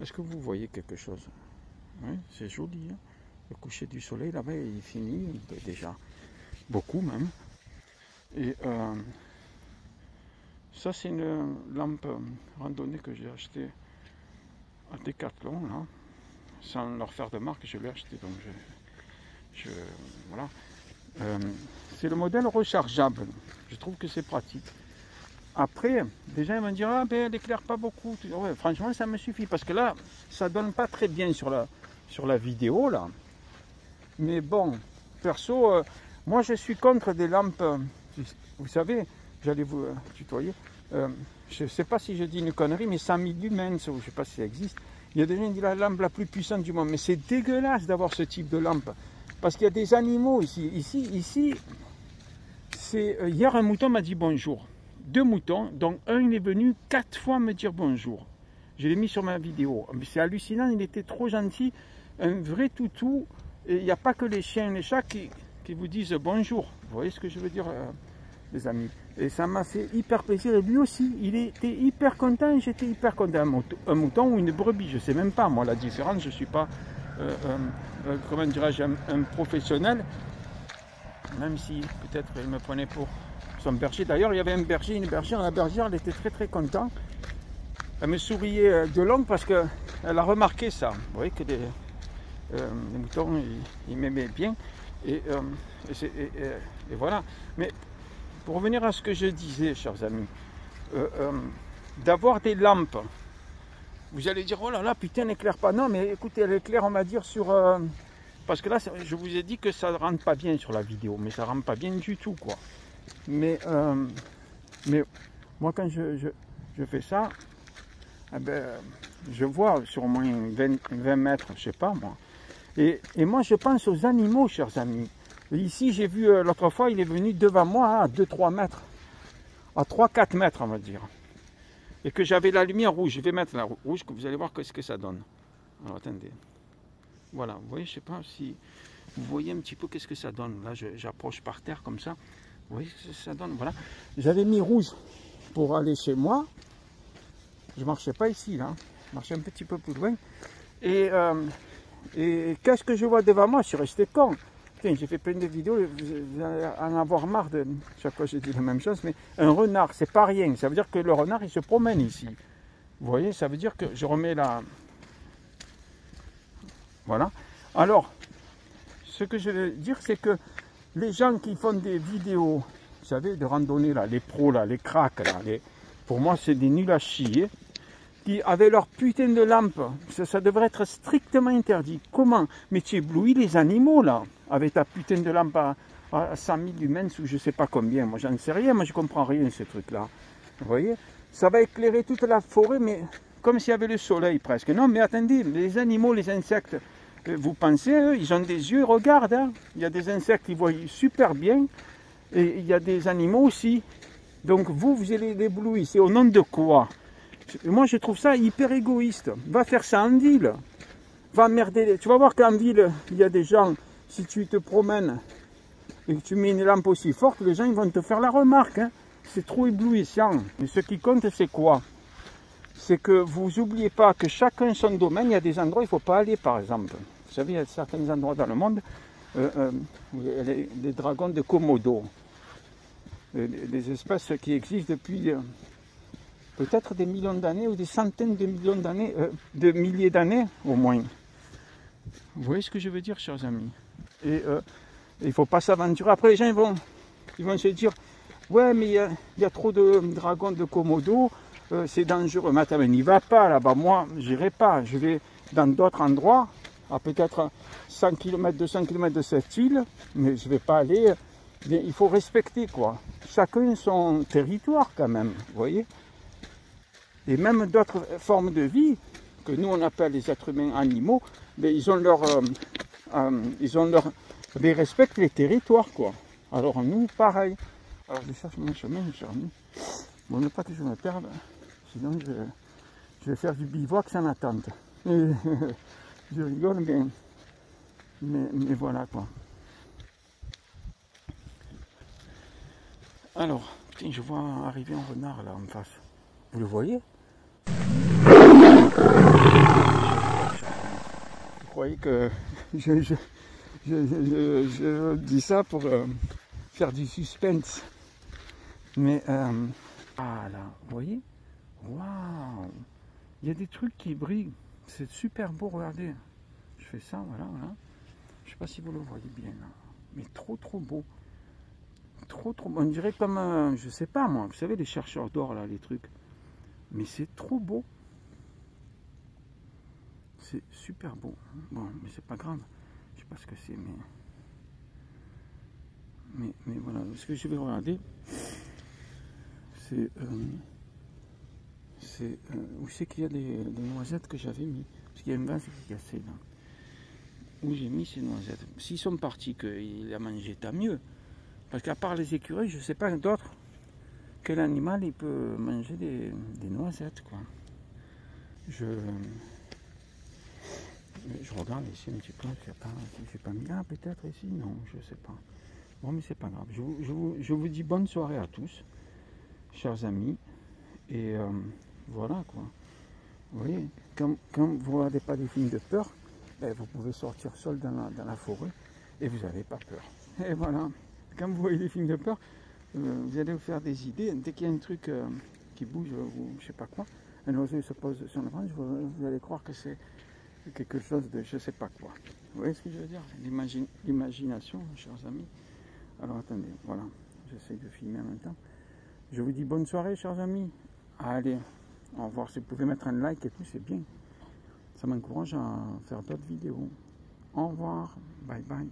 Est-ce que vous voyez quelque chose? Oui, c'est joli. hein. le coucher du soleil là-bas, il finit déjà. Beaucoup même. Et euh, ça, c'est une lampe euh, randonnée que j'ai achetée à Decathlon, là. Sans leur faire de marque, je l'ai acheté. Donc, voilà. Euh, c'est le modèle rechargeable. Je trouve que c'est pratique. Après, des gens vont dire Ah, ben, elle éclaire pas beaucoup. Franchement, ça me suffit. Parce que là, ça donne pas très bien sur la, sur la vidéo, là. Mais bon, perso, euh, moi, je suis contre des lampes. euh, vous savez, j'allais vous euh, tutoyer. Je ne sais pas si je dis une connerie, mais 100 000 lumens, je ne sais pas si ça existe. Il y a des gens qui disent la lampe la plus puissante du monde. Mais c'est dégueulasse d'avoir ce type de lampe. Parce qu'il y a des animaux ici. Ici, ici, c'est hier un mouton m'a dit bonjour. Deux moutons, dont un est venu quatre fois me dire bonjour. Je l'ai mis sur ma vidéo. C'est hallucinant, il était trop gentil, un vrai toutou. Il n'y a pas que les chiens et les chats qui, qui vous disent bonjour. Vous voyez ce que je veux dire, euh, les amis? Et ça m'a fait hyper plaisir. Et lui aussi, il était hyper content j'étais hyper content. Un mouton, ou une brebis, je ne sais même pas. Moi, la différence, je ne suis pas, euh, euh, comment dirais-je, un, un professionnel. Même si peut-être il me prenait pour berger. D'ailleurs, il y avait un berger, une bergère. La bergère, elle était très très contente. Elle me souriait euh, de long parce qu'elle a remarqué ça. Vous voyez que les, euh, les moutons, ils, m'aimaient bien. Et, euh, et et- voilà. Mais pour revenir à ce que je disais, chers amis, d'avoir des lampes, vous allez dire, oh là là, putain, n'éclaire pas. Non, mais écoutez, elle éclaire, on va dire, sur... parce que là, je vous ai dit que ça ne rentre pas bien sur la vidéo, mais ça ne rentre pas bien du tout, quoi. Mais, euh, mais moi, quand je, je- fais ça, eh ben, je vois sur au moins 20, 20 mètres, je sais pas moi. Et, et moi, je pense aux animaux, chers amis. Ici, j'ai vu euh, l'autre fois, il est venu devant moi à 2-3 mètres. À 3-4 mètres, on va dire. Et que j'avais la lumière rouge. Je vais mettre la rou- rouge, que vous allez voir ce que ça donne. Alors, attendez. Voilà, vous voyez, je sais pas si vous voyez un petit peu qu'est-ce que ça donne. Là, j'approche par terre comme ça. Vous ça donne Voilà. J'avais mis rouge pour aller chez moi. Je marchais pas ici, là. Je marchais un petit peu plus loin. Et, euh, qu'est-ce que je vois devant moi? Je suis resté con. J'ai fait plein de vidéos, vous allez en avoir marre de. Chaque fois, je dis la même chose, mais un renard, c'est pas rien. Ça veut dire que le renard, il se promène ici. Vous voyez, ça veut dire que je remets la. Voilà. Alors, ce que je veux dire, c'est que les gens qui font des vidéos, vous savez, de randonnée, là, les pros, là, les cracks, pour moi, c'est des nuls à chier, qui avaient leur putain de lampe, ça, devrait être strictement interdit. Comment? Mais tu éblouis les animaux, là, avec ta putain de lampe à, à 100 000 lumens ou je sais pas combien. Moi, j'en sais rien, moi, je comprends rien, ces trucs-là. Vous voyez? Ça va éclairer toute la forêt, mais comme s'il y avait le soleil presque. Non, mais attendez, les animaux, les insectes, vous pensez, eux, ils ont des yeux, regarde, hein. il y a des insectes qui voient super bien, et il y a des animaux aussi. Donc vous, vous allez l'éblouir. C'est au nom de quoi? Moi, je trouve ça hyper égoïste. Va faire ça en ville. Va emmerder. les- Tu vas voir qu'en ville, il y a des gens, si tu te promènes et que tu mets une lampe aussi forte, les gens ils vont te faire la remarque. hein. C'est trop éblouissant. Mais ce qui compte, c'est quoi? C'est que vous n'oubliez pas que chacun son domaine, il y a des endroits où il ne faut pas aller, par exemple. Vous savez, il y a certains endroits dans le monde, euh, euh, les, dragons de Komodo. Euh, Des, espèces qui existent depuis euh, peut-être des millions d'années ou des centaines de millions d'années, de milliers d'années au moins. Vous voyez ce que je veux dire, chers amis? Et il ne faut pas s'aventurer. Après, les gens vont, ils vont se dire Ouais, mais il y a, trop de dragons de Komodo, c'est dangereux. Mais attends, n'y va pas là-bas. Moi, j'irai pas. Je vais dans d'autres endroits, à peut-être 100 km, 200 km de cette île, mais je ne vais pas aller. Mais il faut respecter quoi. Chacun son territoire quand même, vous voyez Et même d'autres formes de vie, que nous on appelle les êtres humains animaux, mais ils ont leur. euh, euh, ils ont leur. respectent les territoires quoi. Alors nous, pareil. Alors je cherche mon chemin, cher ami. Bon, ne pas que je me perde, sinon je, je vais faire du bivouac sans attente. je rigole, mais, mais, voilà quoi. Alors, tiens, je vois arriver un renard là en face. Vous le voyez? Vous croyez que je, je, je, je dis ça pour euh, faire du suspense? Mais, euh, ah là, vous voyez? Waouh Il y a des trucs qui brillent. C'est super beau, regardez. Je fais ça, voilà, voilà. Je sais pas si vous le voyez bien. Mais trop, trop beau. Trop, trop beau. On dirait comme, un, je sais pas moi, vous savez, les chercheurs d'or là, les trucs. Mais c'est trop beau. C'est super beau. Bon, mais c'est pas grave. Je sais pas ce que c'est, mais... mais... Mais voilà, ce que je vais regarder, c'est... Euh, euh, où c'est qu'il y a des, noisettes que j'avais mis? Parce qu'il y a une vase qui est cassée là. Où j'ai mis ces noisettes? S'ils sont partis, qu'il a mangé, tant mieux. Parce qu'à part les écureuils, je sais pas d'autres. Quel animal il peut manger des, noisettes. Je... Je regarde ici un petit peu, je sais pas, j'ai pas mis là peut-être ici, non, je sais pas. Bon, mais c'est pas grave. Je vous, dis bonne soirée à tous, chers amis. Et euh, voilà quoi. Vous voyez, quand, vous ne regardez pas des films de peur, ben, vous pouvez sortir seul dans la, forêt et vous n'avez pas peur. Et voilà, quand vous voyez des films de peur, euh, vous allez vous faire des idées. Dès qu'il y a un truc euh, qui bouge ou je sais pas quoi, un oiseau se pose sur la branche, vous, vous allez croire que c'est quelque chose de je sais pas quoi. Vous voyez ce que je veux dire? L'imagination, chers amis. Alors attendez, voilà, j'essaie de filmer en même temps. Je vous dis bonne soirée, chers amis. Allez, au revoir. Si vous pouvez mettre un like et tout, c'est bien. Ça m'encourage à faire d'autres vidéos. Au revoir. Bye bye.